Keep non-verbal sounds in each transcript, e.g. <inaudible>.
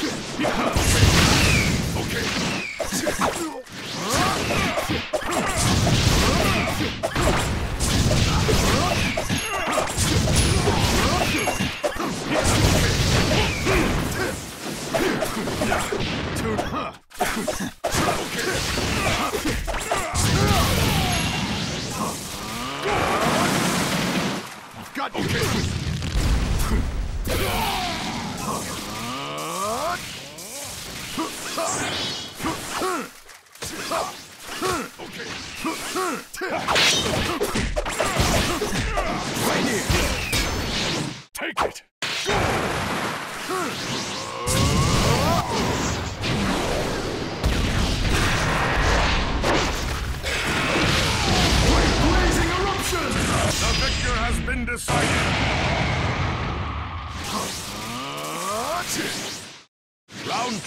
Got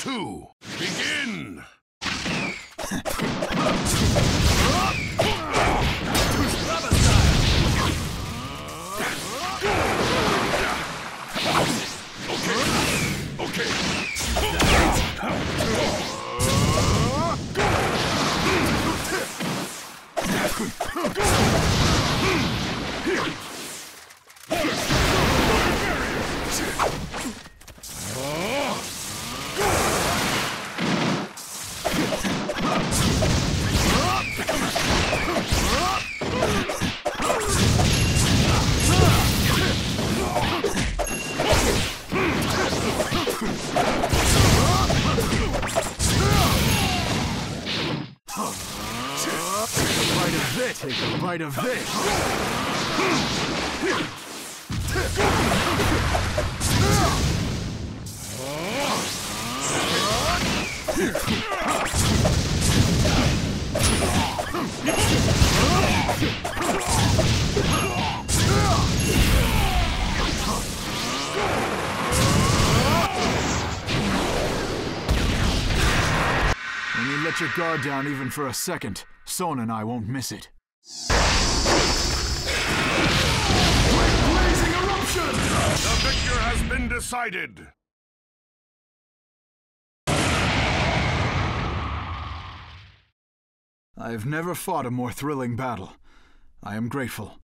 two. Begin. When you let your guard down even for a second, Son and I won't miss it. Blazing eruption! The victor has been decided. I have never fought a more thrilling battle. I am grateful.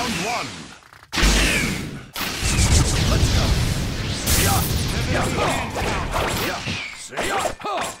Round one. Let's go. Yeah. Yeah. Yeah. Yeah.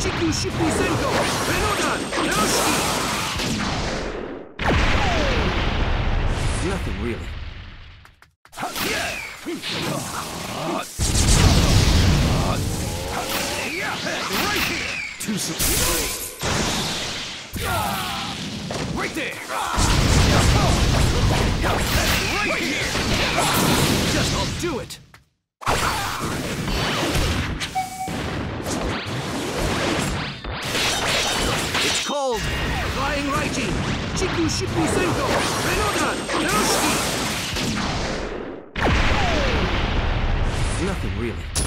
Chiku Shippy Senko! Renodan! Nothing really. Right. Right there! Right here! Just I'll do it! Chiku Senko! Nothing really.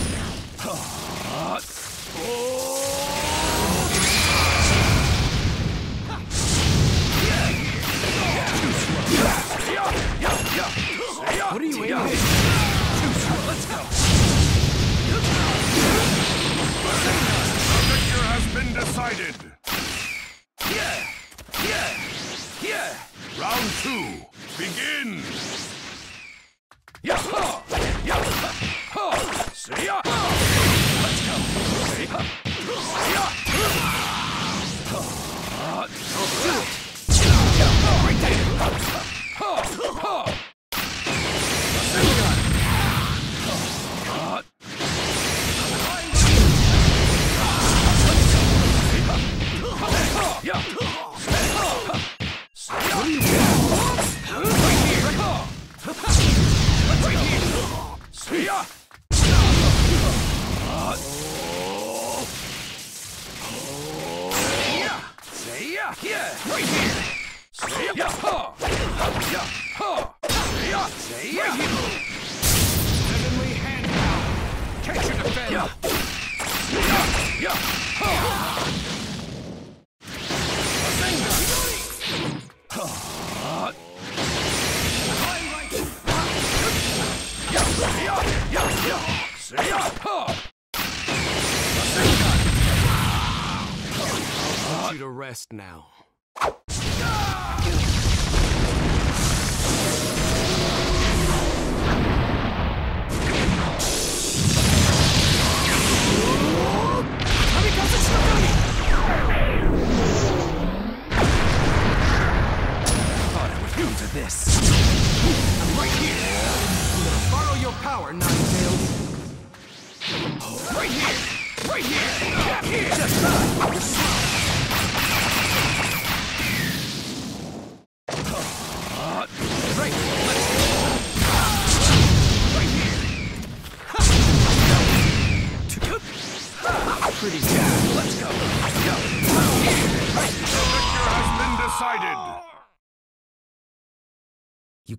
Now?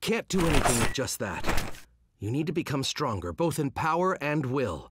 Can't do anything with just that. You need to become stronger, both in power and will.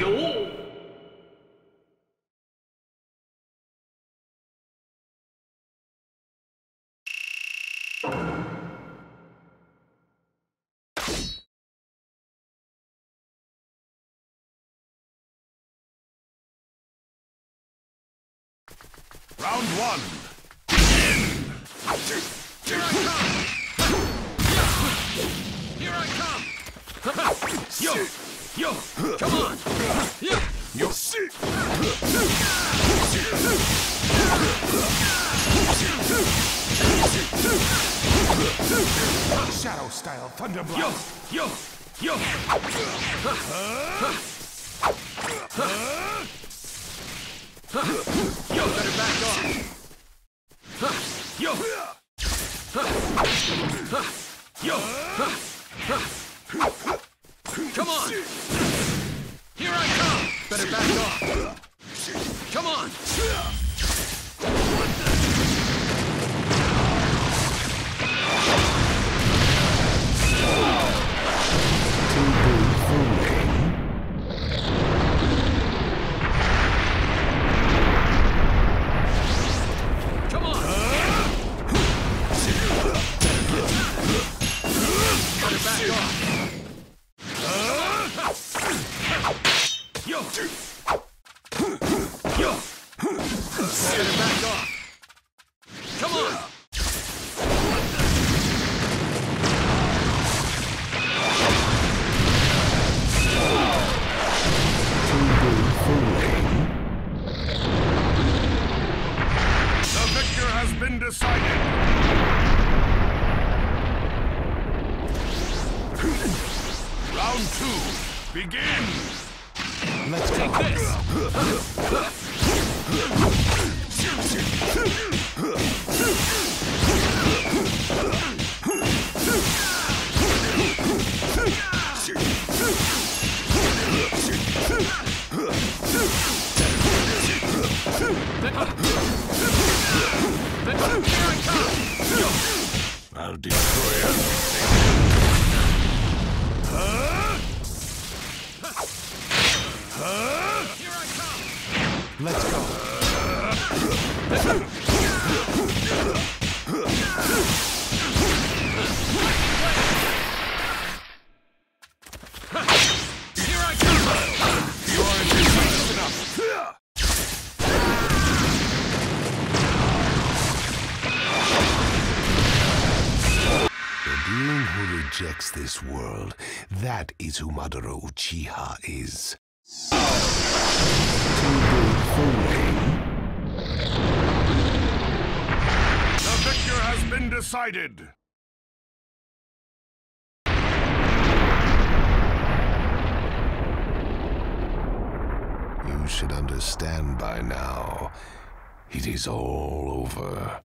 Round one. よラウンドワン Here I come! Here I come! <laughs> Yo! Yo! Come on! Yo! Yo. Shadow style thunder blast. Yo! Yo! Yo, better back Begin. Let's Take go. this! Here I come! I'll destroy everything. Here I come! Let's go. Here I come! You are indecisive enough. The being who rejects this world, that is who Madara Uchiha is. The victor has been decided. You should understand by now. It is all over.